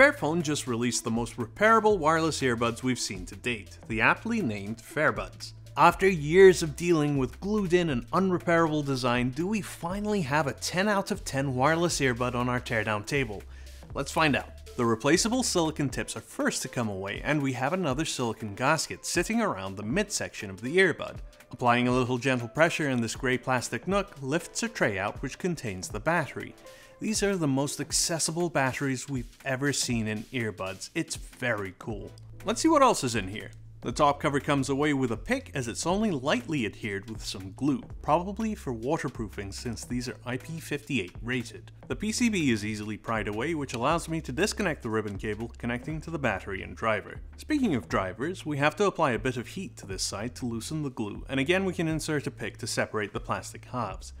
Fairphone just released the most repairable wireless earbuds we've seen to date, the aptly named Fairbuds. After years of dealing with glued in and unrepairable design, do we finally have a 10 out of 10 wireless earbud on our teardown table? Let's find out. The replaceable silicon tips are first to come away, and we have another silicon gasket sitting around the midsection of the earbud. Applying a little gentle pressure in this grey plastic nook lifts a tray out which contains the battery. These are the most accessible batteries we've ever seen in earbuds. It's very cool. Let's see what else is in here. The top cover comes away with a pick as it's only lightly adhered with some glue, probably for waterproofing since these are IP58 rated. The PCB is easily pried away which allows me to disconnect the ribbon cable connecting to the battery and driver. Speaking of drivers, we have to apply a bit of heat to this side to loosen the glue and again we can insert a pick to separate the plastic halves.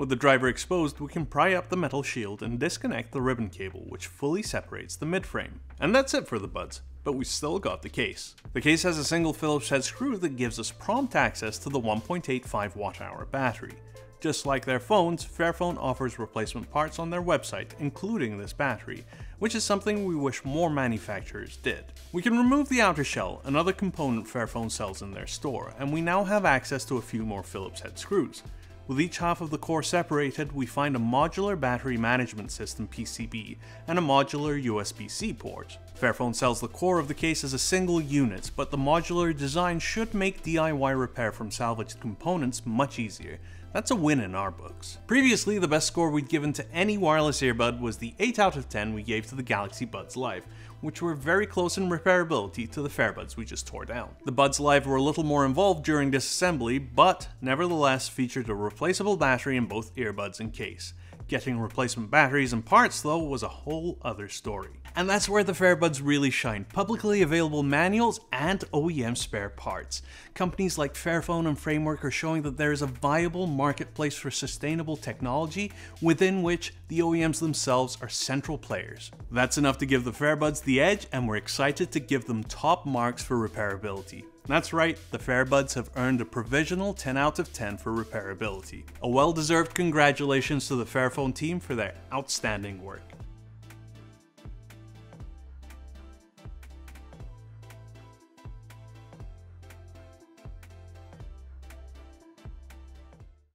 With the driver exposed, we can pry up the metal shield and disconnect the ribbon cable, which fully separates the midframe. And that's it for the buds, but we still got the case. The case has a single Phillips head screw that gives us prompt access to the 1.85 watt hour battery. Just like their phones, Fairphone offers replacement parts on their website, including this battery, which is something we wish more manufacturers did. We can remove the outer shell, another component Fairphone sells in their store, and we now have access to a few more Phillips head screws. With each half of the core separated, we find a modular battery management system PCB and a modular USB-C port. Fairphone sells the core of the case as a single unit, but the modular design should make DIY repair from salvaged components much easier, that's a win in our books. Previously, the best score we'd given to any wireless earbud was the 8 out of 10 we gave to the Galaxy Buds Live, which were very close in repairability to the Fairbuds we just tore down. The Buds Live were a little more involved during disassembly, but nevertheless featured a replaceable battery in both earbuds and case. Getting replacement batteries and parts though was a whole other story. And that's where the Fairbuds really shine, publicly available manuals and OEM spare parts. Companies like Fairphone and Framework are showing that there is a viable marketplace for sustainable technology within which the OEMs themselves are central players. That's enough to give the Fairbuds the edge and we're excited to give them top marks for repairability. That's right, the Fairbuds have earned a provisional 10 out of 10 for repairability. A well-deserved congratulations to the Fairphone team for their outstanding work.